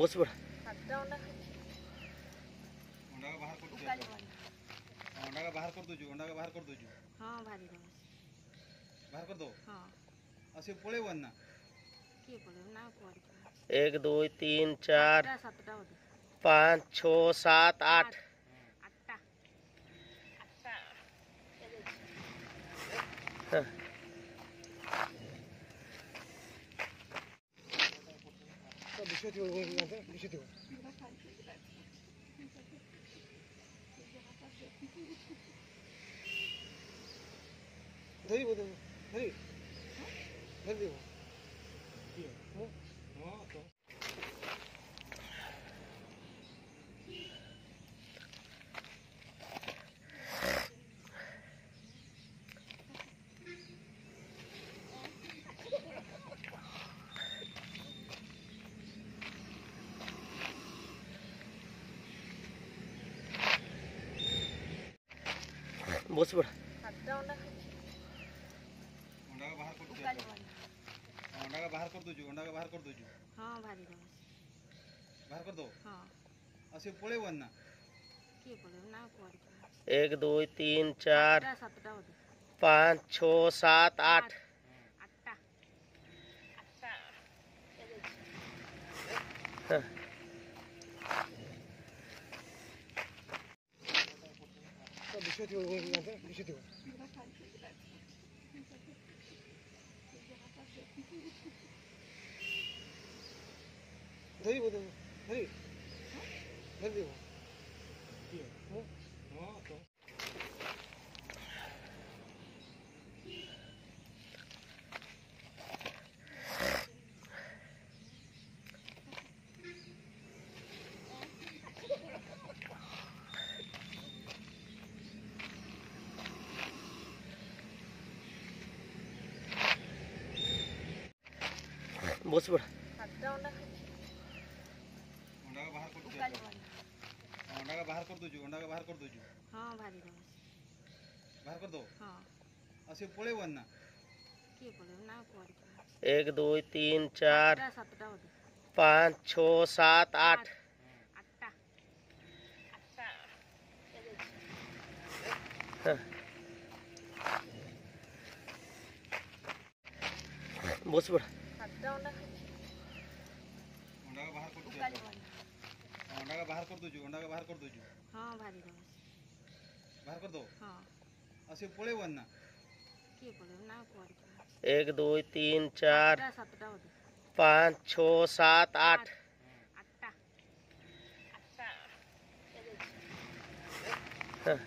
बहुत बड़ा। अंडा का बाहर कर दो अंडा का बाहर कर दो जो अंडा का बाहर कर दो जो। हाँ भारी बाहर कर दो? हाँ। असे पळे ना? के पळे? ना कोर एक दो तीन चार पाँच छ सात आठ। हाँ। Düşme diyor, düşme diyor. धरी बोल धरी धर देव बस बड़ा अंडा का बाहर कर दो अंडा का बाहर कर दो अंडा का बाहर कर दो हाँ भारी बाहर कर दो हाँ असे पड़े ना के पड़े ना कोर एक, दो, तीन, चार, पाँच, छ, सात, आठ। आठ Düşedi o yerlerden, düşedi o. Dayı bu da, dayı. Nerede bu? Yok. Ha? Ha, tamam. बस बड़ा अंडा का बाहर कर दो जो बाहर कर दो जो अंडा बाहर कर दो जो। हाँ बाहर कर दो बाहर कर दो? हाँ। असे पळे वन ना? एक दो तीन चार पाँच छ सात आठ. बस बड़ा अंडा बाहर कर अंडा बाहर कर बाहर कर दो बाहर कर दो हाँ असे के ना एक दो तीन चार पाँच छ सात आठ हाँ